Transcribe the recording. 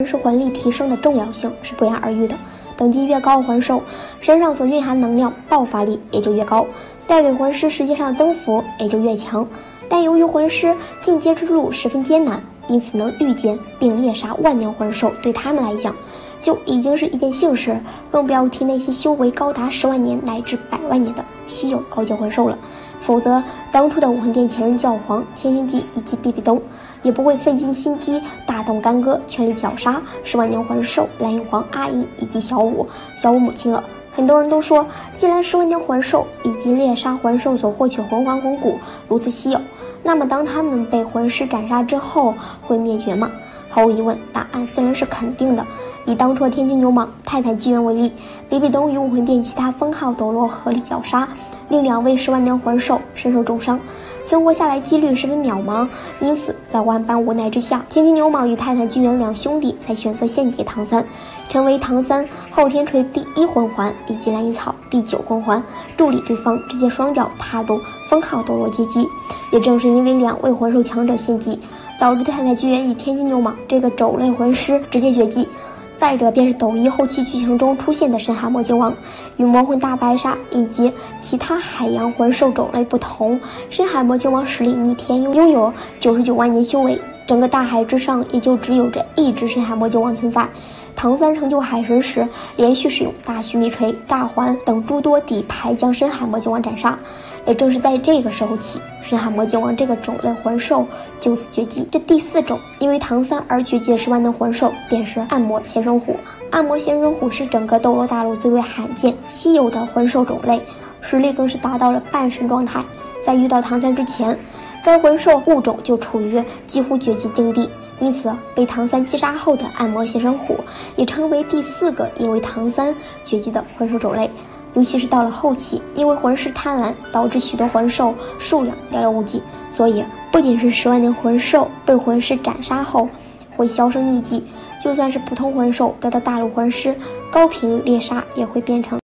魂师魂力提升的重要性是不言而喻的。等级越高，魂兽身上所蕴含能量爆发力也就越高，带给魂师实际上增幅也就越强。但由于魂师进阶之路十分艰难，因此能遇见并猎杀万年魂兽，对他们来讲就已经是一件幸事，更不要提那些修为高达十万年乃至百万年的稀有高阶魂兽了。否则，当初的武魂殿前任教皇千寻疾以及比比东，也不会费尽心机大动干戈，全力绞杀十万年魂兽蓝银皇阿姨以及小舞小舞母亲了。很多人都说，既然十万年魂兽以及猎杀魂兽所获取魂环魂骨如此稀有，那么当他们被魂师斩杀之后，会灭绝吗？毫无疑问，答案自然是肯定的。以当初的天津牛蟒泰坦巨猿为例，比比东与武魂殿其他封号斗罗合力绞杀。另两位十万年魂兽身受重伤，存活下来几率十分渺茫。因此，在万般无奈之下，天津牛蟒与泰坦巨猿两兄弟才选择献祭给唐三，成为唐三昊天锤第一魂环以及蓝衣草第九魂环，助力对方直接双脚踏入封号斗罗阶级。也正是因为两位魂兽强者献祭，导致泰坦巨猿与天津牛蟒这个肘类魂师直接绝迹。再者便是抖音后期剧情中出现的深海魔鲸王，与魔魂大白鲨以及其他海洋魂兽种类不同，深海魔鲸王实力逆天，拥有九十九万年修为，整个大海之上也就只有这一只深海魔鲸王存在。唐三成就海神时，连续使用大须弥锤、大环等诸多底牌将深海魔鲸王斩杀。也正是在这个时候起，深海魔鲸王这个种类魂兽就此绝迹。这第四种因为唐三而绝迹十万的魂兽，便是暗魔先生虎。暗魔先生虎是整个斗罗大陆最为罕见、稀有的魂兽种类，实力更是达到了半神状态。在遇到唐三之前，该魂兽物种就处于几乎绝迹境地。因此，被唐三击杀后的暗魔先生虎，也成为第四个因为唐三绝迹的魂兽种类。尤其是到了后期，因为魂师贪婪，导致许多魂兽数量寥寥无几，所以不仅是十万年魂兽被魂师斩杀后会销声匿迹，就算是普通魂兽得到大陆魂师高频猎杀，也会变成。